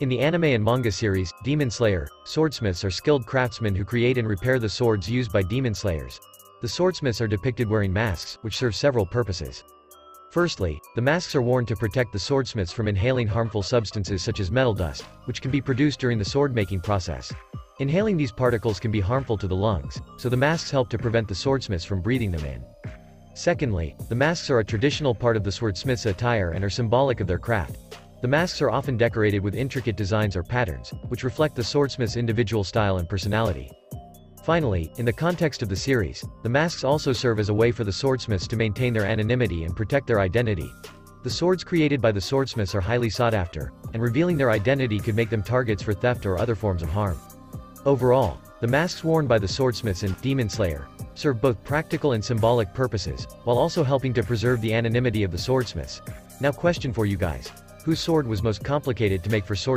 In the anime and manga series, Demon Slayer, swordsmiths are skilled craftsmen who create and repair the swords used by demon slayers. The swordsmiths are depicted wearing masks, which serve several purposes. Firstly, the masks are worn to protect the swordsmiths from inhaling harmful substances such as metal dust, which can be produced during the sword-making process. Inhaling these particles can be harmful to the lungs, so the masks help to prevent the swordsmiths from breathing them in. Secondly, the masks are a traditional part of the swordsmith's attire and are symbolic of their craft. The masks are often decorated with intricate designs or patterns, which reflect the swordsmith's individual style and personality. Finally, in the context of the series, the masks also serve as a way for the swordsmiths to maintain their anonymity and protect their identity. The swords created by the swordsmiths are highly sought after, and revealing their identity could make them targets for theft or other forms of harm. Overall, the masks worn by the swordsmiths in Demon Slayer serve both practical and symbolic purposes, while also helping to preserve the anonymity of the swordsmiths. Now question for you guys. Whose sword was most complicated to make for sword